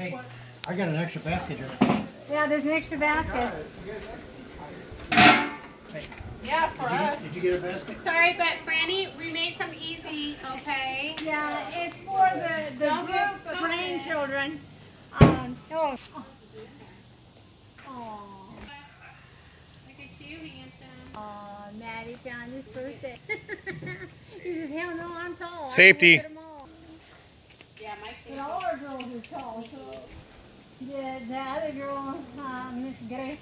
Hey, I got an extra basket here. Yeah, there's an extra basket. Hey, Yeah, for did you, us. get, did you get a basket? Sorry, but Franny, we made some easy, okay? Yeah, it's for the, the Don't get group of grandchildren. Um, oh. Aw. Look at you, handsome. Aw, Maddie found his birthday. he says, hell no, I'm tall. I can Safety. look at 'em all." Yeah, Mike But all our girls are tall, so. Yeah, the other girl, uh, Miss Grace,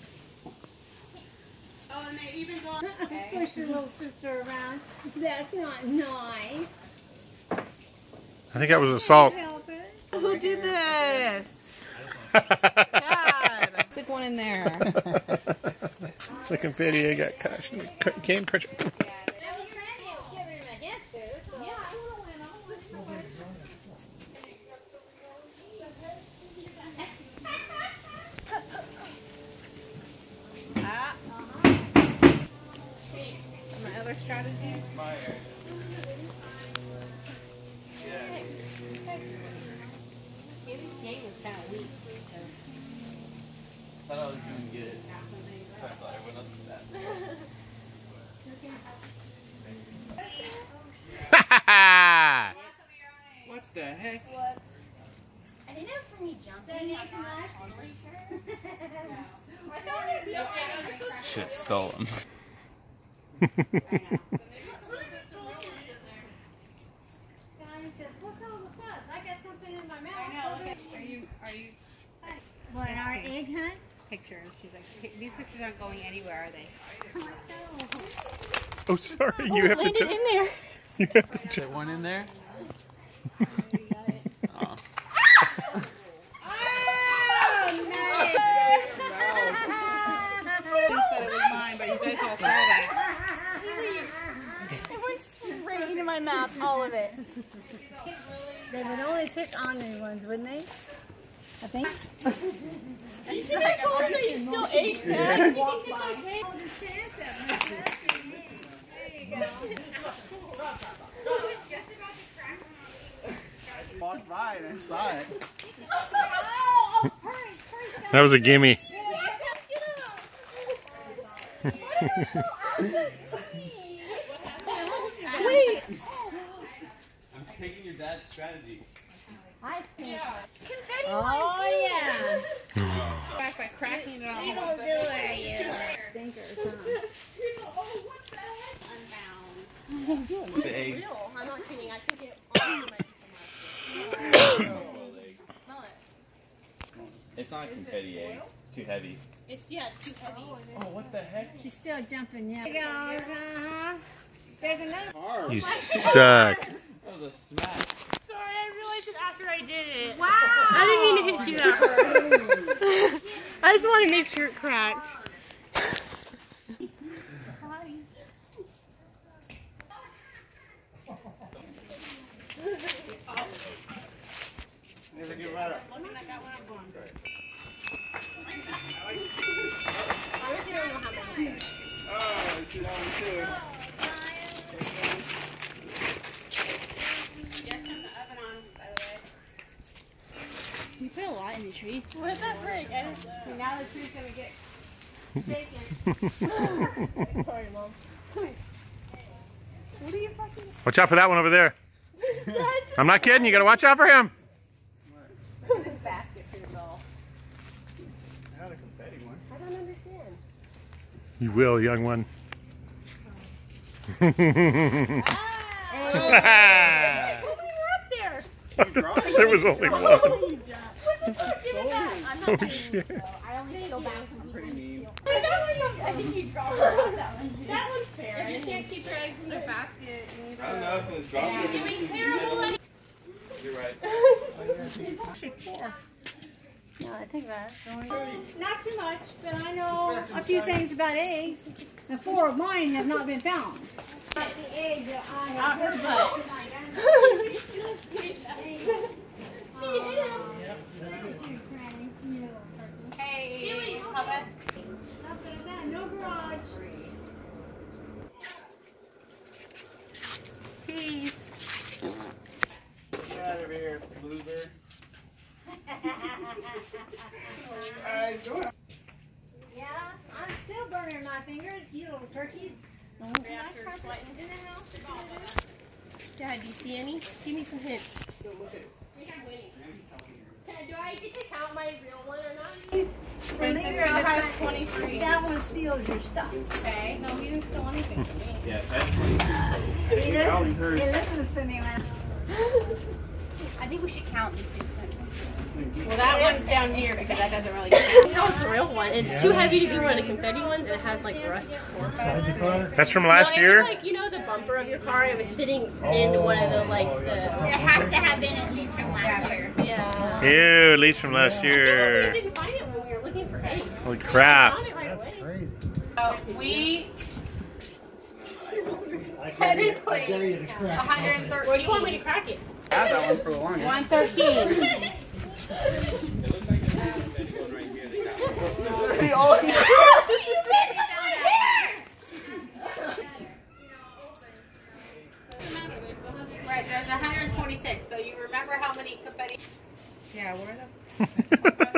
Oh, and they even go. push your little sister around. That's not nice. I think that was assault. Who did this? God. Stick one in there. the confetti I got crushed. Can crush. That was Randy I was giving him a hint to, so. Yeah, I would've went on. Ah. My other strategy. His game was kind of weak. thought I was doing good. I thought I went up to that. What the heck? What? I think was for me jumping. Shit, stole him. Are you? Are you? What, our egg hunt? Pictures. She's like, these pictures aren't going anywhere, are they? Oh, sorry. You have to. landed in there. You have to. Is one in there? Oh. You said it was mine, but you guys all saw that. It went straight into my mouth, all of it. They would only pick ornery ones, wouldn't they? I think. You should have told her you still ate that. You think it's okay? Walked by and I saw it. That was a gimme. Wait. I'm taking your dad's strategy. I think. Oh yeah. Back by cracking it all. Evil doer, you. Stinkers, huh? Unbound. The eggs. I'm not kidding. I took it It's not a confetti egg. It's too heavy. It's yeah, it's too heavy. Oh, what the heck? She's still jumping, yeah. There goes, uh-huh. There's another. You suck. That was a smack. Sorry, I realized it after I did it. Wow. I didn't mean to hit you that hard. I just want to make sure it cracked. Never give up. I mean, I got one. I'm going. Oh, I see that one too. Yes, turn the oven on, by the way. You put a lot in the tree. What's that frig? I didn't- Now the tree's gonna get shaken. Sorry, mom. What are you fucking? Watch out for that one over there. I'm not kidding. You gotta watch out for him. this basket for your doll. Not a confetti one. I don't understand. You will, young one. Oh. How many were up there? there was only one. What's the fuck did that? I'm Oh shit. So I only steal back from Pretty mean. I think you draw her out that one. That one's fair. If you can't keep your eggs in your basket, you need to. it's dropped You're doing terrible. You're right. It's actually four. No, I think about. Not too much, but I know a few things about eggs. The four of mine have not been found. Not the egg that I have heard about. Hey, no garage. Get out of here, loser. Yeah, I'm still burning my fingers, you little turkeys. Dad, do you see any? Give me some hints. Do I get to count my real one or not? Princess still has 23. That one steals your stuff. Okay, no, he didn't steal anything from me. Yeah, that's He listens, he listens to me when I think we should count these two things. Well, that one's down here because that doesn't really count. No, it's a real one. It's too heavy to be one of the confetti ones, and it has like rust. Inside the. That's from last it year? was like you know the bumper of your car. It was sitting in one of the like the. It has to have been at least from last year. Yeah. Ew, at least from last We year. didn't find it when we were looking for eggs. Holy crap. Right That's away. crazy. So we I dare you- I technically dare you to crack it. 113. Where do you want me to crack it? Had that one for the longest. 113. Right, there's 126. So you remember how many confetti? Yeah, where are the?